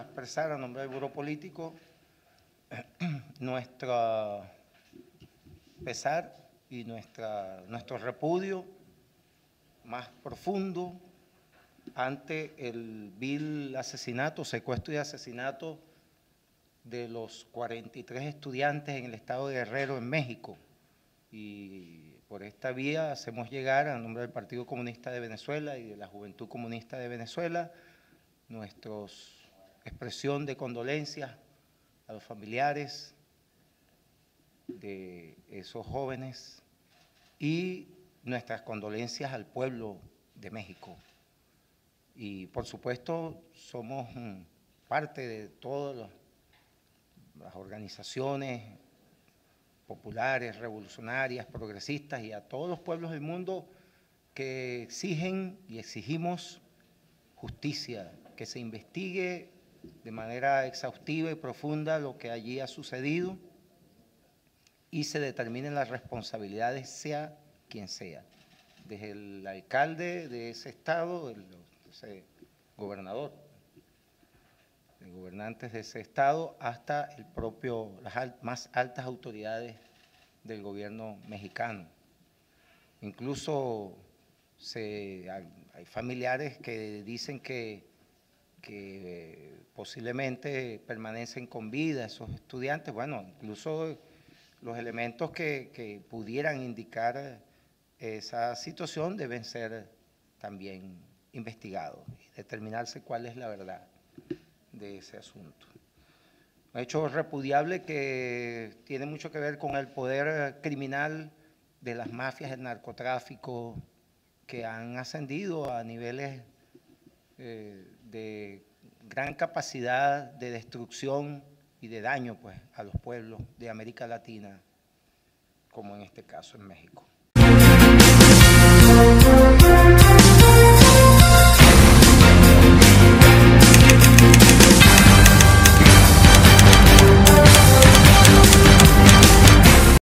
expresar a nombre del Buró Político nuestro pesar y nuestra, nuestro repudio más profundo ante el vil asesinato, secuestro y asesinato de los 43 estudiantes en el estado de Guerrero, en México. Y por esta vía hacemos llegar, a nombre del Partido Comunista de Venezuela y de la Juventud Comunista de Venezuela, nuestra expresión de condolencias a los familiares de esos jóvenes y nuestras condolencias al pueblo de México. Y por supuesto somos mm, parte de todas las organizaciones populares, revolucionarias, progresistas y a todos los pueblos del mundo que exigen y exigimos justicia, que se investigue de manera exhaustiva y profunda lo que allí ha sucedido y se determinen las responsabilidades, sea quien sea, desde el alcalde de ese estado, el, ese gobernador, de gobernantes de ese estado, hasta el propio, las más altas autoridades del gobierno mexicano. Incluso hay familiares que dicen que, que posiblemente permanecen con vida esos estudiantes. Bueno, incluso los elementos que, que pudieran indicar esa situación deben ser también investigados y determinarse cuál es la verdad de ese asunto. Un hecho repudiable que tiene mucho que ver con el poder criminal de las mafias del narcotráfico que han ascendido a niveles eh, de gran capacidad de destrucción y de daño pues, a los pueblos de América Latina, como en este caso en México.